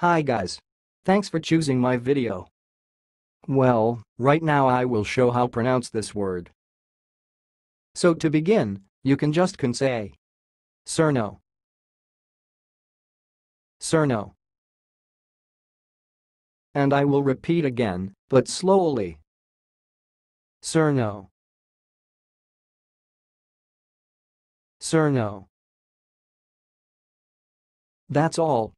Hi guys. Thanks for choosing my video. Well, right now I will show how pronounce this word. So to begin, you can just can say Cerno. Cerno. And I will repeat again, but slowly. Cerno. Cerno. That's all,